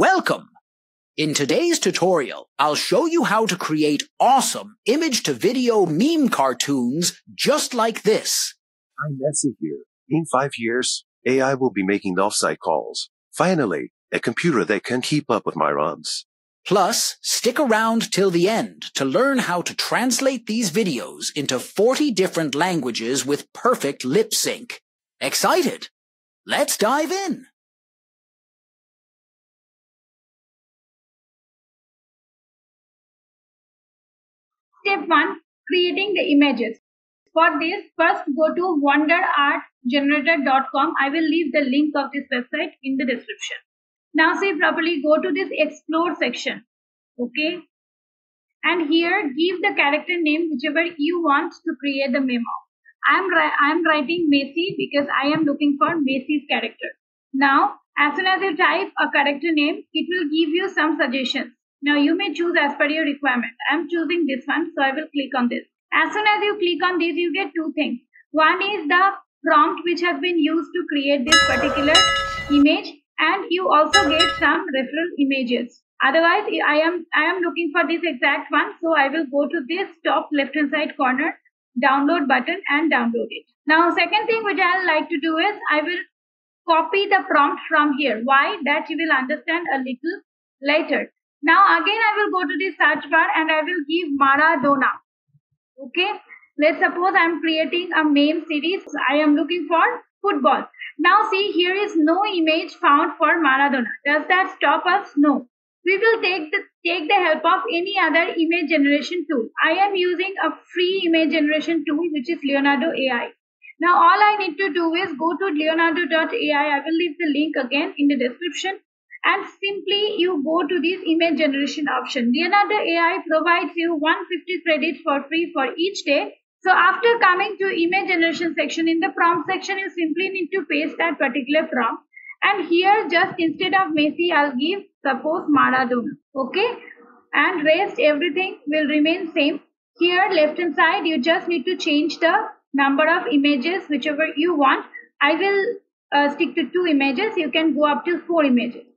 Welcome! In today's tutorial, I'll show you how to create awesome image-to-video meme cartoons just like this. I'm Messi here. In five years, AI will be making offsite calls. Finally, a computer that can keep up with my runs. Plus, stick around till the end to learn how to translate these videos into 40 different languages with perfect lip sync. Excited? Let's dive in. Step 1. Creating the images. For this, first go to wonderartgenerator.com. I will leave the link of this website in the description. Now see properly, go to this explore section. Okay. And here give the character name whichever you want to create the memo. I'm, I'm writing Messi because I am looking for Messi's character. Now, as soon as you type a character name, it will give you some suggestions. Now you may choose as per your requirement. I'm choosing this one, so I will click on this. As soon as you click on this, you get two things. One is the prompt which has been used to create this particular image and you also get some referral images. Otherwise, I am I am looking for this exact one, so I will go to this top left hand side corner, download button and download it. Now, second thing which I like to do is I will copy the prompt from here. Why? That you will understand a little later. Now again I will go to the search bar and I will give Maradona. Okay. Let's suppose I am creating a meme series. I am looking for football. Now see here is no image found for Maradona. Does that stop us? No. We will take the take the help of any other image generation tool. I am using a free image generation tool which is Leonardo AI. Now all I need to do is go to leonardo.ai. I will leave the link again in the description and simply you go to this image generation option. Leonardo AI provides you 150 credits for free for each day. So after coming to image generation section in the prompt section, you simply need to paste that particular prompt. And here just instead of Messi, I'll give suppose Maradona. Okay. And rest everything will remain same. Here left hand side, you just need to change the number of images, whichever you want. I will uh, stick to two images. You can go up to four images.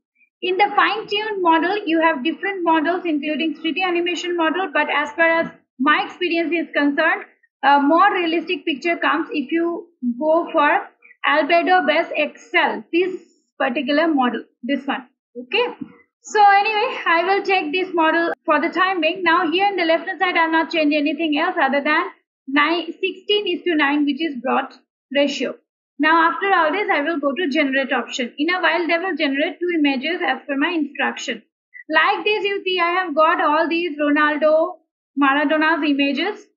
In the fine-tuned model, you have different models, including 3D animation model. But as far as my experience is concerned, a more realistic picture comes if you go for AlbedoBase XL, this particular model, this one. Okay. So anyway, I will take this model for the time being. Now here in the left hand side, I'll not change anything else other than 9, 16 is to 9, which is broad ratio. Now after all this, I will go to generate option. In a while, they will generate two images as per my instruction. Like this, you see, I have got all these Ronaldo, Maradona's images.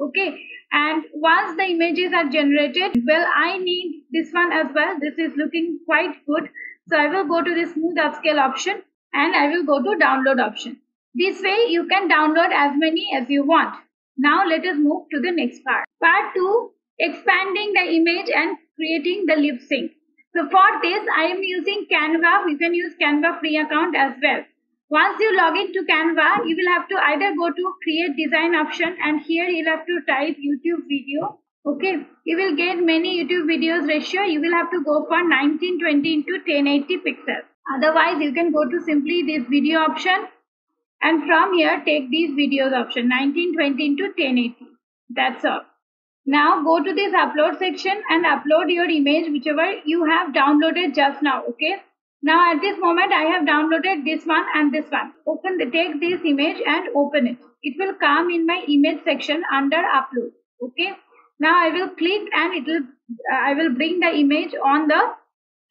Okay. And once the images are generated, well, I need this one as well. This is looking quite good. So I will go to the smooth upscale option and I will go to download option. This way you can download as many as you want. Now let us move to the next part. Part 2 expanding the image and creating the lip sync. So for this, I am using Canva. You can use Canva free account as well. Once you log into Canva, you will have to either go to create design option and here you'll have to type YouTube video. Okay, you will get many YouTube videos ratio. You will have to go for 1920 into 1080 pixels. Otherwise, you can go to simply this video option and from here take these videos option 1920 into 1080. That's all. Now go to this upload section and upload your image whichever you have downloaded just now. Okay. Now at this moment I have downloaded this one and this one. Open the take this image and open it. It will come in my image section under upload. Okay. Now I will click and it will uh, I will bring the image on the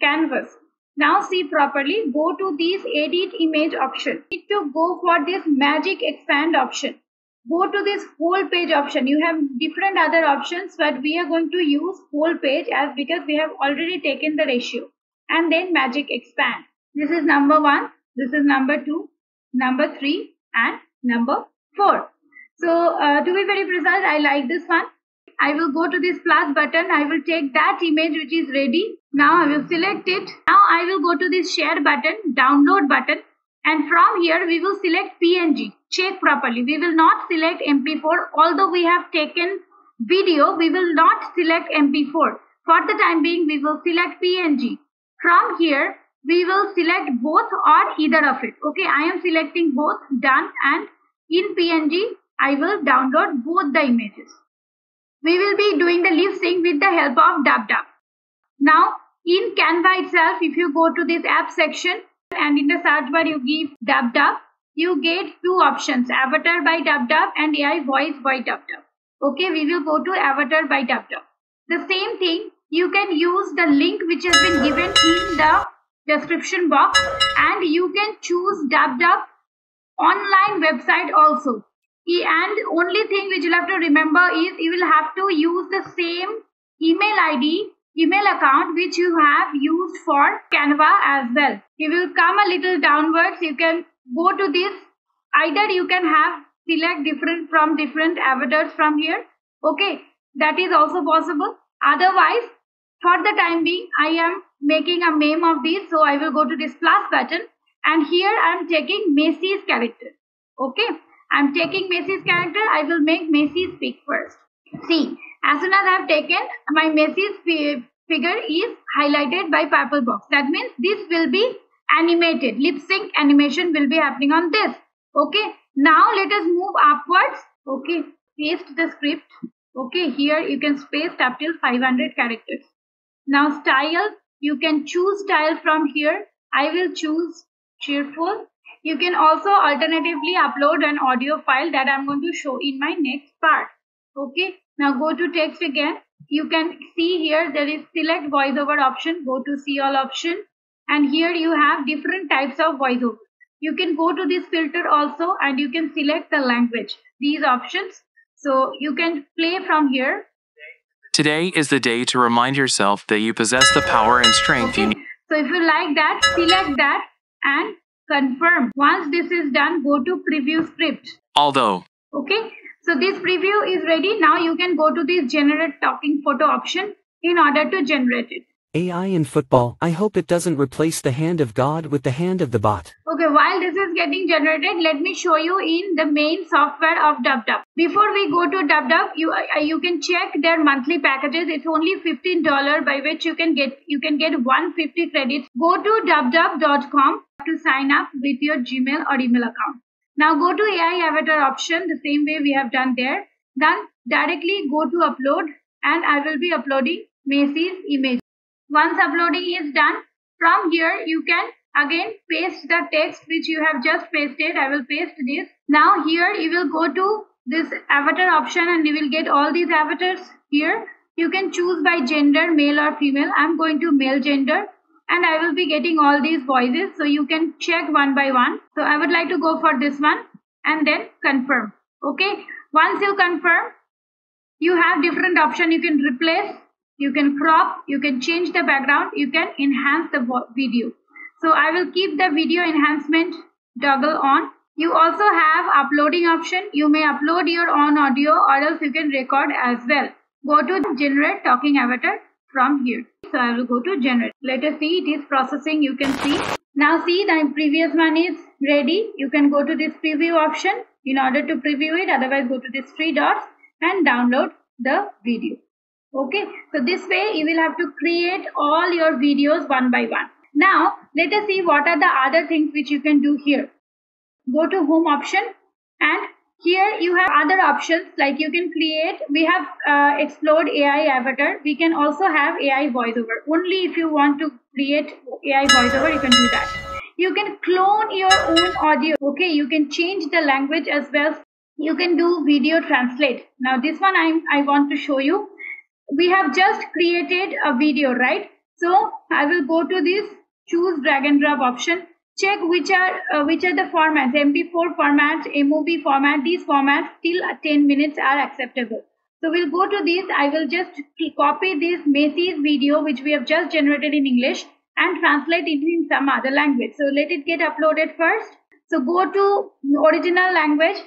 canvas. Now see properly. Go to this edit image option. Need to go for this magic expand option go to this whole page option. You have different other options but we are going to use whole page as because we have already taken the ratio. And then magic expand. This is number one this is number two number three and number four. So uh, to be very precise i like this one. I will go to this plus button. I will take that image which is ready. Now i will select it. Now i will go to this share button download button. And from here we will select png check properly. We will not select MP4. Although we have taken video, we will not select MP4. For the time being, we will select PNG. From here, we will select both or either of it. Okay, I am selecting both, done and in PNG, I will download both the images. We will be doing the lip sync with the help of DupDub. Now, in Canva itself, if you go to this app section and in the search bar you give DupDub, you get two options, Avatar by DupDub and AI Voice by DupDub. Okay, we will go to Avatar by DupDub. The same thing, you can use the link which has been given in the description box and you can choose DupDub online website also. And only thing which you'll have to remember is you will have to use the same email ID, email account which you have used for Canva as well. You will come a little downwards. You can go to this. Either you can have select different from different avatars from here. Okay, that is also possible. Otherwise, for the time being, I am making a meme of this. So I will go to this plus button and here I am taking Messi's character. Okay, I am taking Messi's character. I will make Messi's speak first. See, as soon as I have taken my Messi's figure is highlighted by purple box. That means this will be animated. Lip sync animation will be happening on this. Okay, now let us move upwards. Okay, paste the script. Okay, here you can space up till 500 characters. Now style, you can choose style from here. I will choose cheerful. You can also alternatively upload an audio file that I'm going to show in my next part. Okay. Now go to text again. You can see here there is select voiceover option. Go to see all option. And here you have different types of voiceover. You can go to this filter also and you can select the language. These options. So you can play from here Today is the day to remind yourself that you possess the power and strength okay. you need. So if you like that, select that and confirm. Once this is done, go to preview script. Although. Okay. So this preview is ready. Now you can go to this generate talking photo option in order to generate it. AI in football, I hope it doesn't replace the hand of God with the hand of the bot. Okay, while this is getting generated, let me show you in the main software of DupDub. Before we go to DupDub, you uh, you can check their monthly packages. It's only $15 by which you can get you can get 150 credits. Go to dupdub.com to sign up with your Gmail or email account. Now go to AI avatar option the same way we have done there. Then directly go to upload and I will be uploading Messi's image. Once uploading is done, from here you can again paste the text which you have just pasted. I will paste this. Now here you will go to this avatar option and you will get all these avatars here. You can choose by gender, male or female. I'm going to male gender and I will be getting all these voices. So you can check one by one. So I would like to go for this one and then confirm. Okay. Once you confirm, you have different option. You can replace you can crop, you can change the background, you can enhance the video. So I will keep the video enhancement toggle on. You also have uploading option. You may upload your own audio or else you can record as well. Go to generate talking avatar from here. So I will go to generate. Let us see it is processing. You can see. Now see the previous one is ready. You can go to this preview option in order to preview it. Otherwise go to this three dots and download the video okay so this way you will have to create all your videos one by one. Now let us see what are the other things which you can do here. Go to home option and here you have other options. Like you can create we have uh, explored ai avatar. We can also have ai voiceover. Only if you want to create ai voiceover you can do that. You can clone your own audio. Okay you can change the language as well. You can do video translate. Now this one i i want to show you we have just created a video, right? So I will go to this choose drag and drop option. Check which are uh, which are the formats MP4 format, MOV format. These formats till 10 minutes are acceptable. So we'll go to this. I will just copy this Messi's video which we have just generated in English and translate it in some other language. So let it get uploaded first. So go to original language,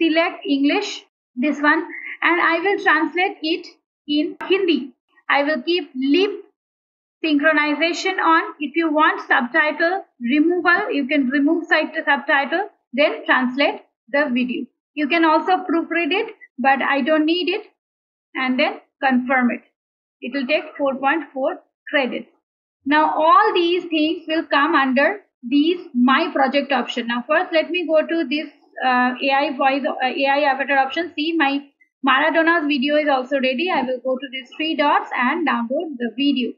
select English, this one, and I will translate it in Hindi. I will keep lip synchronization on. If you want subtitle removal, you can remove subtitle, then translate the video. You can also proofread it, but I don't need it, and then confirm it. It will take 4.4 credits. Now all these things will come under these my project option. Now first let me go to this uh, AI voice uh, AI avatar option. See my Maradona's video is also ready. I will go to these three dots and download the video.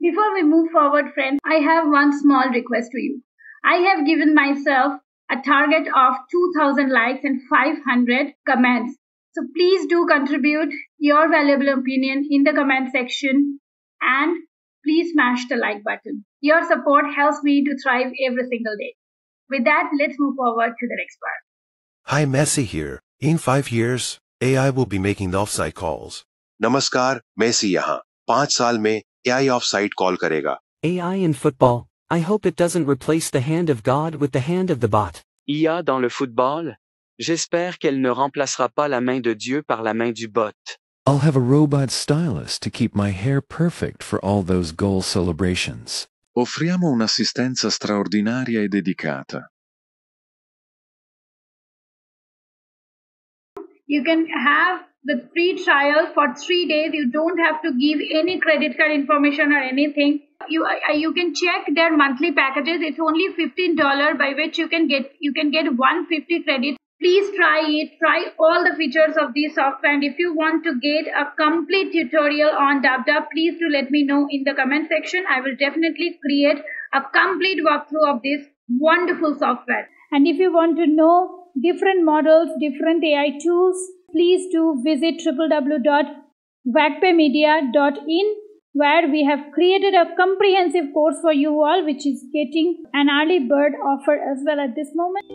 Before we move forward friends, I have one small request to you. I have given myself a target of 2000 likes and 500 comments. So please do contribute your valuable opinion in the comment section and please smash the like button. Your support helps me to thrive every single day. With that, let's move forward to the next part. Hi Messi here. In five years, AI will be making the offsite calls. नमस्कार Messi यहाँ पाँच साल में AI offsite call करेगा AI in football, I hope it doesn't replace the hand of God with the hand of the bot. IA dans le football? J'espère qu'elle ne remplacera pas la main de Dieu par la main du bot. I'll have a robot stylist to keep my hair perfect for all those goal celebrations. Offriamo un'assistenza straordinaria e dedicata. You can have the free trial for three days. You don't have to give any credit card information or anything. You uh, you can check their monthly packages. It's only fifteen dollar by which you can get you can get one fifty credit. Please try it. Try all the features of this software. And if you want to get a complete tutorial on DupDub, please do let me know in the comment section. I will definitely create a complete walkthrough of this wonderful software. And if you want to know different models, different AI tools, please do visit www.vagpemedia.in where we have created a comprehensive course for you all which is getting an early bird offer as well at this moment.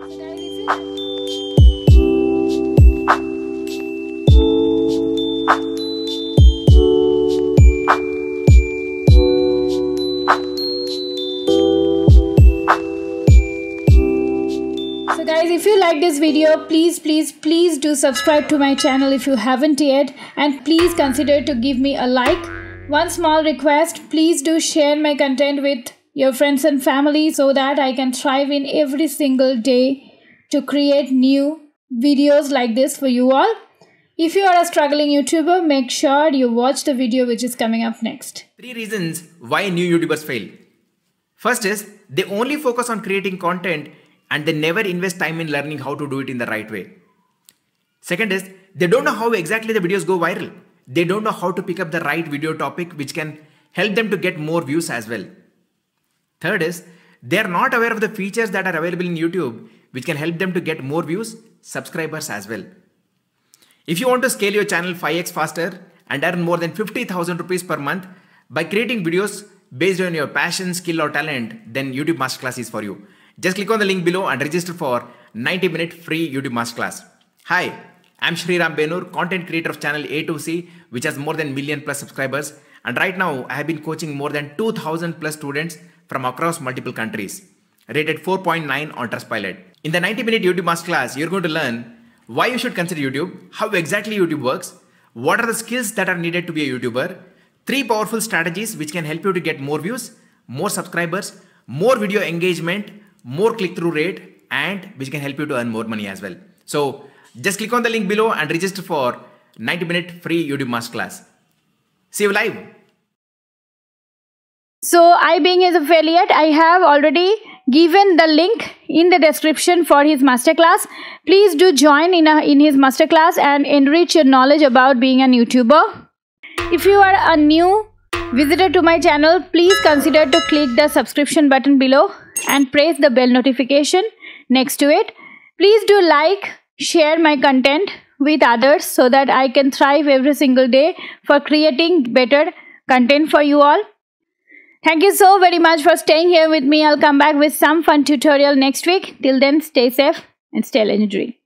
You like this video please please please do subscribe to my channel if you haven't yet and please consider to give me a like. One small request please do share my content with your friends and family so that I can thrive in every single day to create new videos like this for you all. If you are a struggling YouTuber, make sure you watch the video which is coming up next. Three reasons why new YouTubers fail. First is they only focus on creating content and they never invest time in learning how to do it in the right way. Second is they don't know how exactly the videos go viral. They don't know how to pick up the right video topic which can help them to get more views as well. Third is they are not aware of the features that are available in YouTube which can help them to get more views, subscribers as well. If you want to scale your channel 5x faster and earn more than 50,000 rupees per month by creating videos based on your passion, skill or talent, then YouTube Masterclass is for you. Just click on the link below and register for 90 minute free YouTube Masterclass. Hi, I'm Shri Ram Benur, content creator of channel A2C, which has more than million plus subscribers. And right now, I have been coaching more than 2000 plus students from across multiple countries. Rated 4.9 on Trustpilot. In the 90 minute YouTube Masterclass, you're going to learn why you should consider YouTube, how exactly YouTube works, what are the skills that are needed to be a YouTuber, three powerful strategies which can help you to get more views, more subscribers, more video engagement, more click-through rate, and which can help you to earn more money as well. So just click on the link below and register for 90 minute free YouTube masterclass. See you live. So I being his affiliate, I have already given the link in the description for his masterclass. Please do join in, a, in his masterclass and enrich your knowledge about being an YouTuber. If you are a new visitor to my channel, please consider to click the subscription button below and press the bell notification next to it. Please do like, share my content with others so that I can thrive every single day for creating better content for you all. Thank you so very much for staying here with me. I'll come back with some fun tutorial next week. Till then, stay safe and stay legendary.